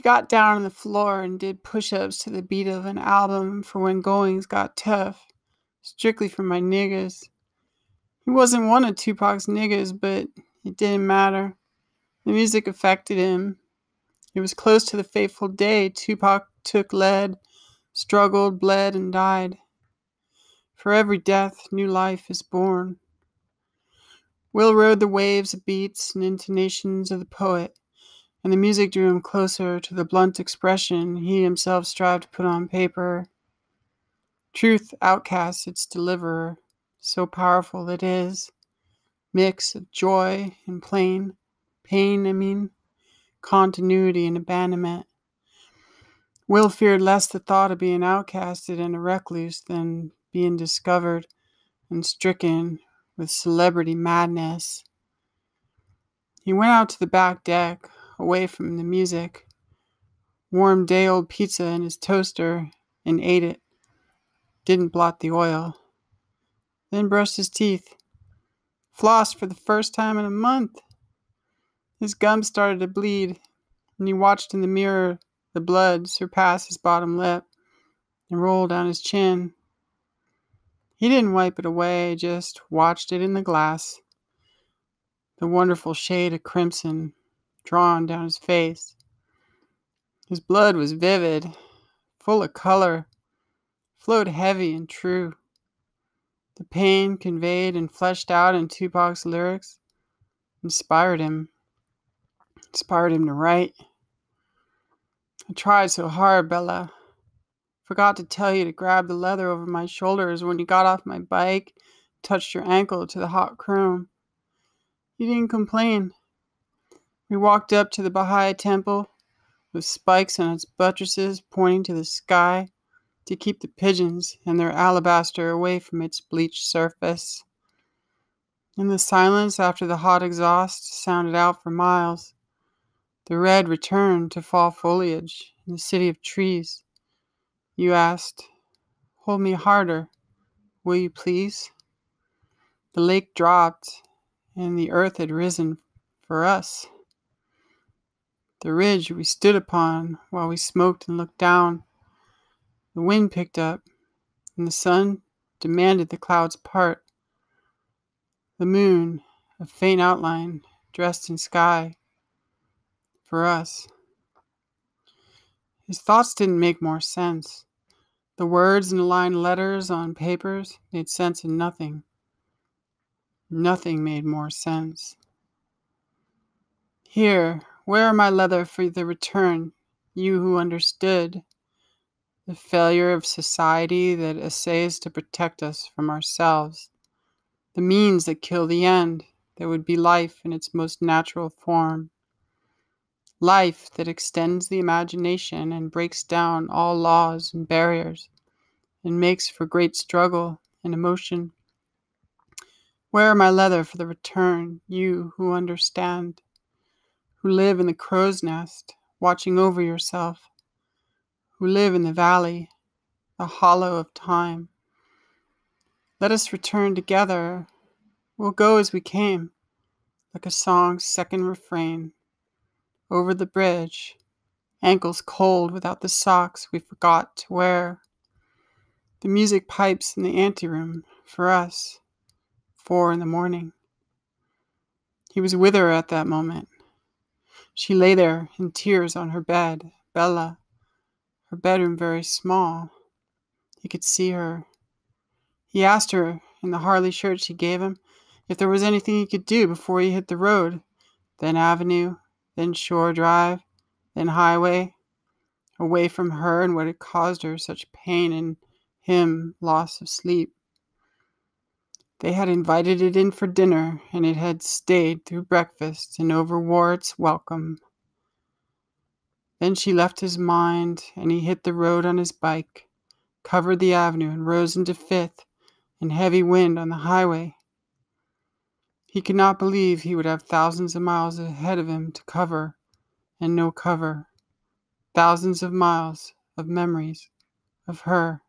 He got down on the floor and did push ups to the beat of an album for when goings got tough, strictly for my niggas. He wasn't one of Tupac's niggas, but it didn't matter. The music affected him. It was close to the fateful day Tupac took lead, struggled, bled, and died. For every death, new life is born. Will rode the waves of beats and intonations of the poet, and the music drew him closer to the blunt expression he himself strived to put on paper. Truth outcasts its deliverer, so powerful it is, mix of joy and plain, pain, I mean, continuity and abandonment. Will feared less the thought of being outcasted and a recluse than being discovered and stricken with celebrity madness. He went out to the back deck, away from the music, warmed day old pizza in his toaster, and ate it. Didn't blot the oil. Then brushed his teeth. Flossed for the first time in a month. His gums started to bleed, and he watched in the mirror the blood surpass his bottom lip and roll down his chin. He didn't wipe it away, just watched it in the glass. The wonderful shade of crimson drawn down his face. His blood was vivid, full of color, flowed heavy and true. The pain conveyed and fleshed out in Tupac's lyrics inspired him, inspired him to write. I tried so hard, Bella. Forgot to tell you to grab the leather over my shoulders when you got off my bike, touched your ankle to the hot chrome. You didn't complain. We walked up to the Baha'i temple with spikes on its buttresses pointing to the sky to keep the pigeons and their alabaster away from its bleached surface. In the silence after the hot exhaust sounded out for miles, the red returned to fall foliage in the city of trees. You asked, Hold me harder, will you please? The lake dropped, and the earth had risen for us. The ridge we stood upon while we smoked and looked down. The wind picked up, and the sun demanded the clouds part. The moon, a faint outline, dressed in sky, for us. His thoughts didn't make more sense. The words and aligned letters on papers made sense in nothing. Nothing made more sense. Here, where are my leather for the return, you who understood the failure of society that essays to protect us from ourselves, the means that kill the end that would be life in its most natural form? life that extends the imagination and breaks down all laws and barriers and makes for great struggle and emotion. Where Wear my leather for the return, you who understand, who live in the crow's nest, watching over yourself, who live in the valley, the hollow of time. Let us return together. We'll go as we came, like a song's second refrain over the bridge, ankles cold without the socks we forgot to wear. The music pipes in the anteroom for us, four in the morning. He was with her at that moment. She lay there in tears on her bed, Bella, her bedroom very small. He could see her. He asked her in the Harley shirt she gave him if there was anything he could do before he hit the road, then avenue, then shore drive, then highway, away from her and what had caused her such pain and him loss of sleep. They had invited it in for dinner, and it had stayed through breakfast and overwore its welcome. Then she left his mind, and he hit the road on his bike, covered the avenue, and rose into fifth in heavy wind on the highway. He could not believe he would have thousands of miles ahead of him to cover, and no cover. Thousands of miles of memories of her